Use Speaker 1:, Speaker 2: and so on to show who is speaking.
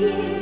Speaker 1: you.